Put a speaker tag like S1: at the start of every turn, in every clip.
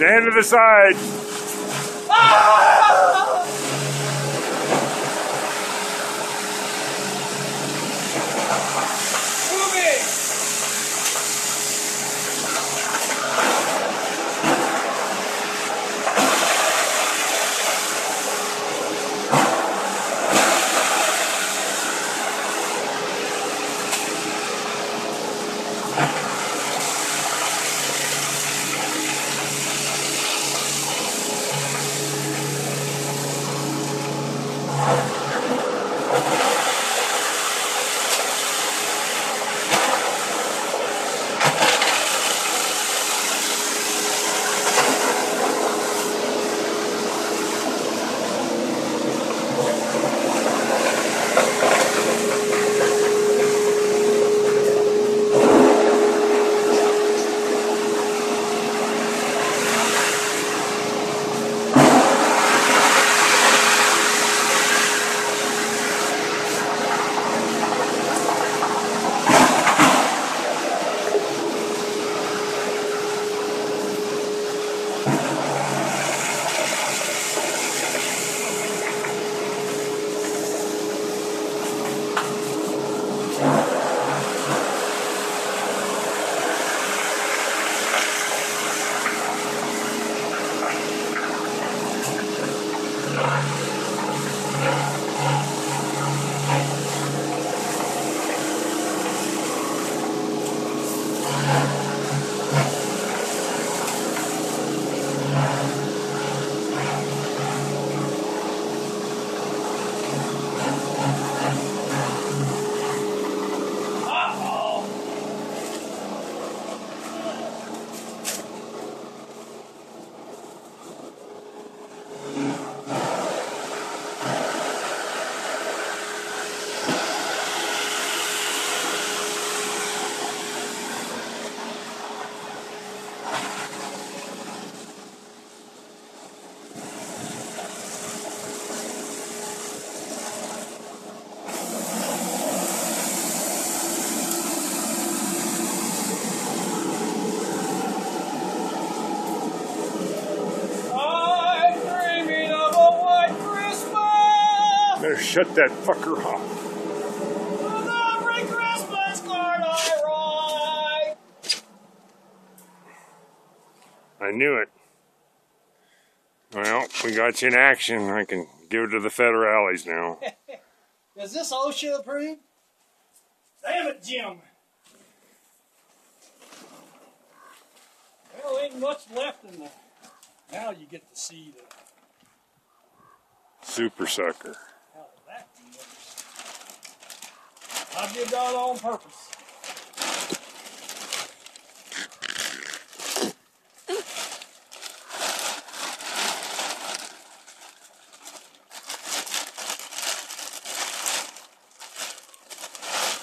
S1: Stand to the side.
S2: Moving!
S1: Shut that fucker off.
S2: Every Christmas card I!
S1: I knew it. Well, we got you in action. I can give it to the federales now.
S2: Is this OSHA approved? Damn it, Jim! Well, ain't much left in the. Now you get to see the
S1: Super sucker.
S2: hell of that delivers. I did that on purpose.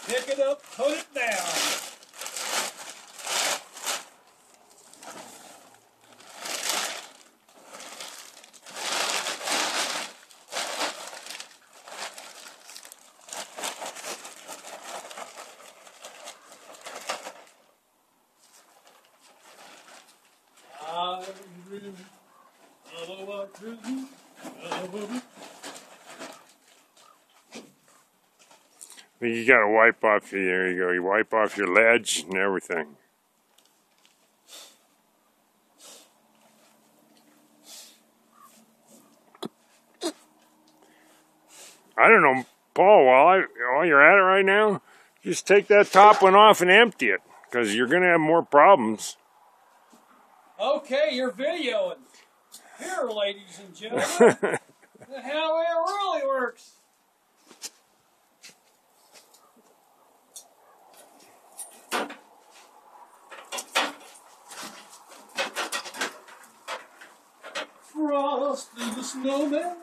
S2: Pick it up, put it down. I'm dreaming of a white Christmas, of a-
S1: You gotta wipe off, there you go. You wipe off your ledge and everything. I don't know, Paul, while, I, while you're at it right now, just take that top one off and empty it because you're gonna have more problems.
S2: Okay, you're videoing. Here, ladies and gentlemen, how it really works. Frosty the snowman.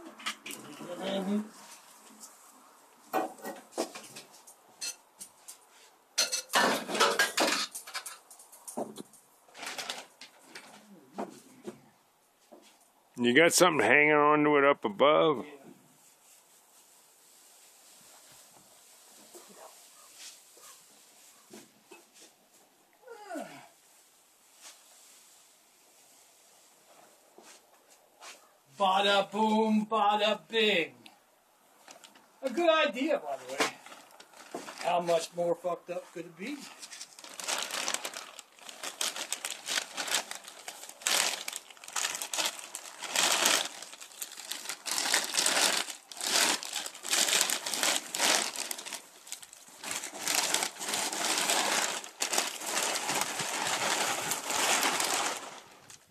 S1: You got something hanging onto it up above?
S2: Bada boom, bada bing. A good idea, by the way. How much more fucked up could it be?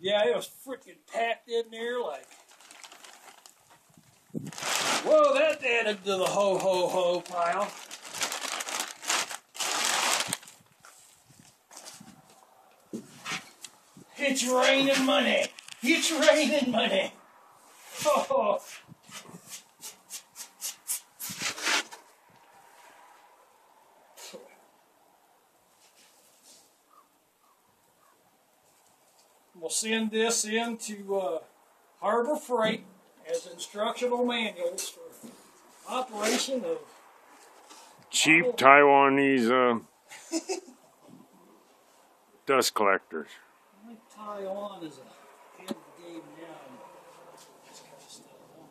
S2: Yeah, it was freaking packed in there like. Whoa, that added to the ho ho ho pile. It's raining money. It's raining money. Oh. We'll send this in to uh, Harbor Freight as instructional manuals for operation of.
S1: Cheap Taiwanese uh, dust collectors.
S2: I think Taiwan is a head of the game now. kind of?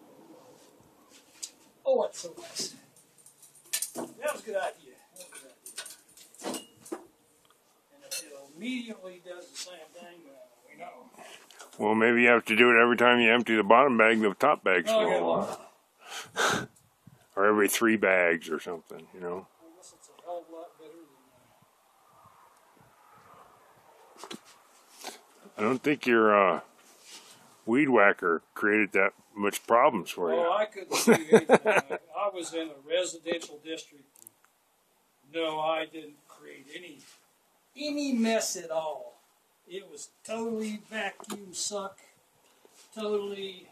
S2: Oh, what's so nice? That was a good idea. That was a good idea. And if it immediately does the same thing, well, we know.
S1: Well, maybe you have to do it every time you empty the bottom bag, the top bag's
S2: Okay,
S1: full. Or every three bags or something, you know.
S2: I guess it's a hell of a lot better than.
S1: I don't think your uh, weed whacker created that much problems for
S2: Uh,
S1: you.
S2: oh, I couldn't do anything. I, I was in a residential district. No, I didn't create any any mess at all. It was totally vacuum suck, totally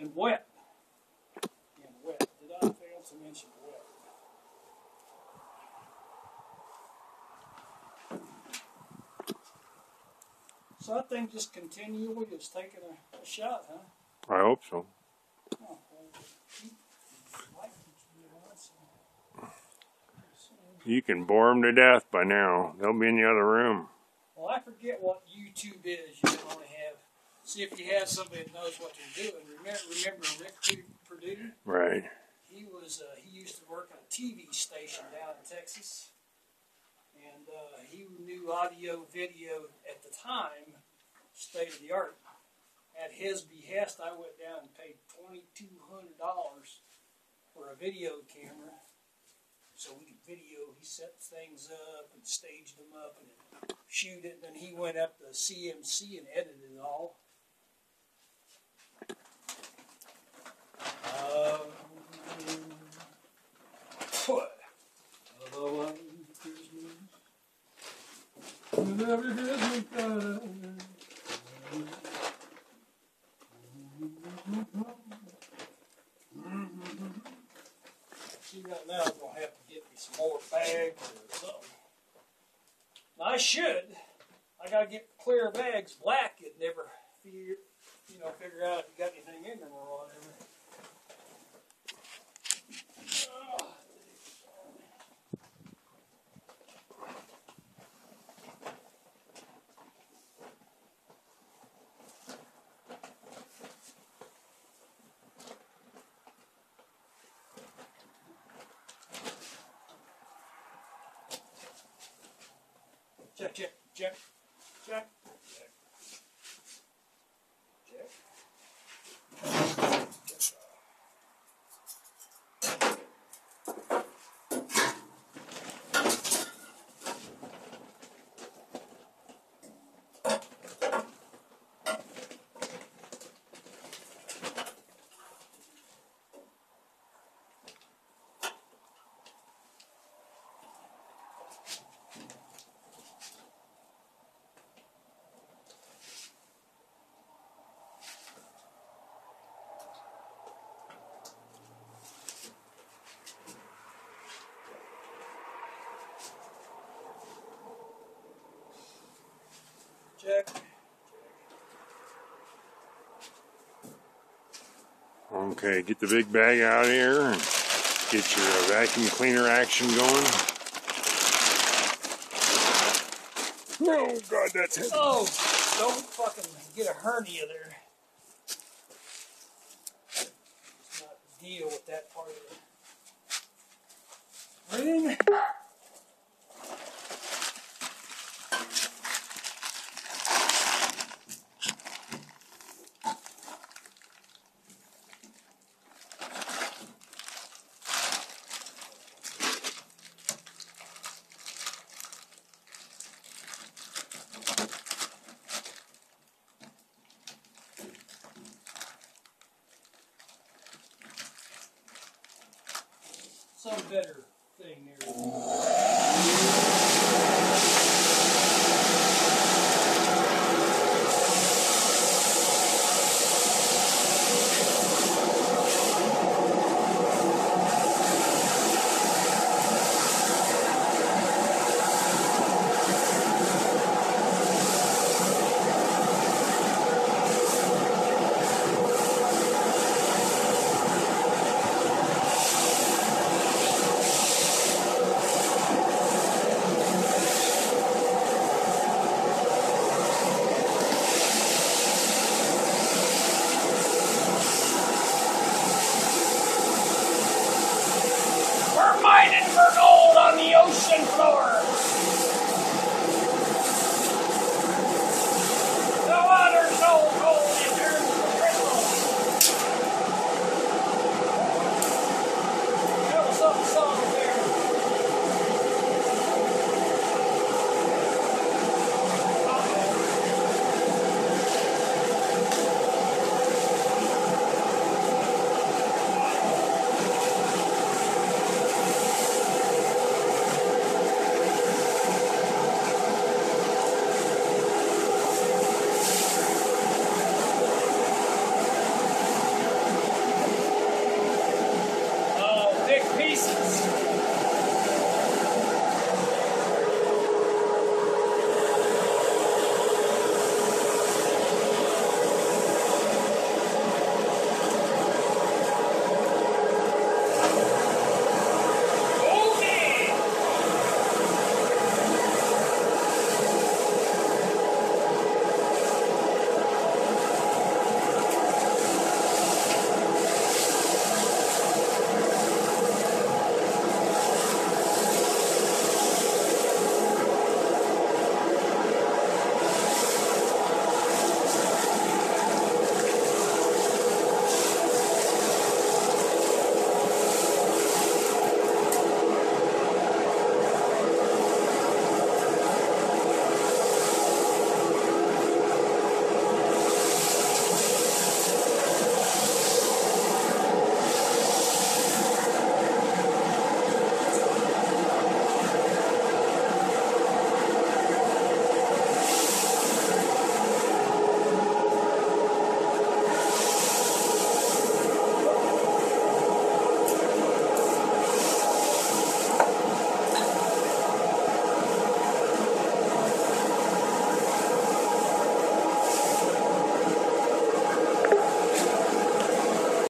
S2: and wet. And wet. Did I fail to mention wet? So that thing just continually is taking a, a shot, huh?
S1: I hope so.
S2: Oh, well, keep lighting it on, so- so-
S1: You can bore them to death by now. They'll be in the other room.
S2: Well, I forget what YouTube is. You can only have see if you have somebody that knows what they're doing. Remember, remember Rick Purdue?
S1: Right.
S2: He was uh, he used to work on a TV station down in Texas, and uh, he knew audio video at the time, state of the art. At his behest, I went down and paid twenty two hundred dollars for a video camera, so we could video. He set things up and staged them up and shoot it. And then he went up to CMC and edited it all. Um. See, right now more bags or something. I should. I gotta get clear bags, black. It never you know, figure out if you got anything in them or whatever. Check, check, check, check, check. Check. Check.
S1: Okay, get the big bag out of here and get your vacuum cleaner action going. Oh, God, that's heavy.
S2: Oh, don't fucking get a hernia there. Not deal with that part of the ring. Some better thing there.